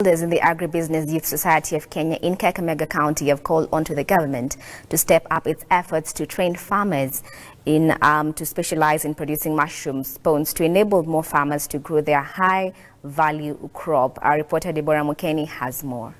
Leaders in the Agribusiness Youth Society of Kenya in Kakamega County have called onto the government to step up its efforts to train farmers in um, to specialize in producing mushroom spawns to enable more farmers to grow their high value crop. Our reporter Deborah Mukeni has more.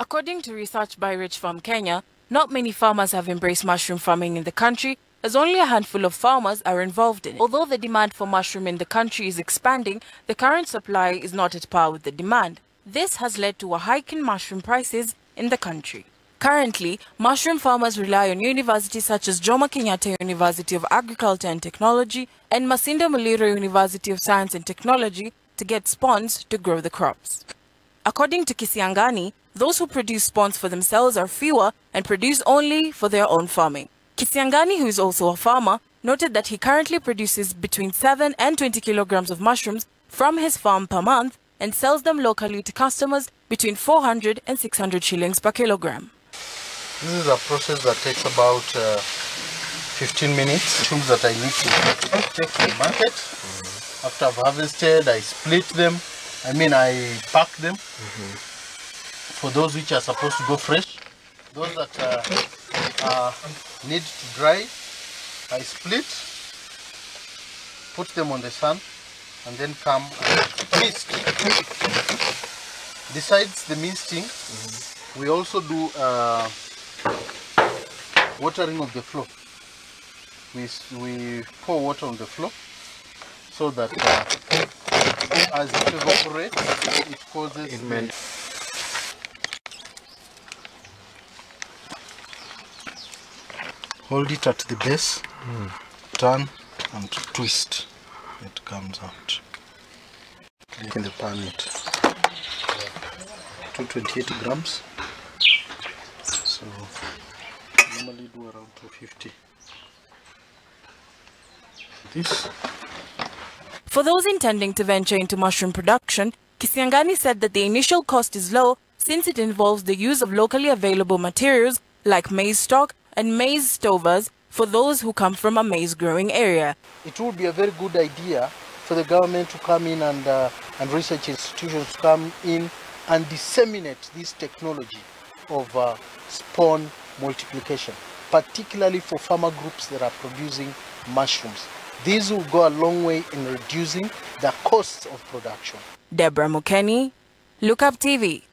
According to research by Rich Farm Kenya, not many farmers have embraced mushroom farming in the country as only a handful of farmers are involved in it. Although the demand for mushroom in the country is expanding, the current supply is not at par with the demand. This has led to a hike in mushroom prices in the country. Currently, mushroom farmers rely on universities such as Jomo Kenyatta University of Agriculture and Technology and Masinde Muliro University of Science and Technology to get spawns to grow the crops. According to Kisiangani, those who produce spawns for themselves are fewer and produce only for their own farming. Kisiangani, who is also a farmer, noted that he currently produces between 7 and 20 kilograms of mushrooms from his farm per month and sells them locally to customers between 400 and 600 shillings per kilogram. This is a process that takes about uh, 15 minutes. Mushrooms that I need to take to the market. After I've harvested, I split them. I mean, I pack them for those which are supposed to go fresh. Those that uh, uh, need to dry, I split, put them on the sun, and then come and mist. Besides the misting, we also do uh, watering of the floor. We, we pour water on the floor so that uh, as it evaporates, it causes the- hold it at the base, turn and twist. It comes out. In the pan it. 228 grams. So normally do around 250. This For those intending to venture into mushroom production, Kisiangani said that the initial cost is low since it involves the use of locally available materials like maize stalk and maize stovers for those who come from a maize growing area. it would be a very good idea for the government to come in and, uh, and research institutions to come in and disseminate this technology of uh, spawn multiplication, particularly for farmer groups that are producing mushrooms. These will go a long way in reducing the costs of production. Deborah Mukeni, Look Up TV.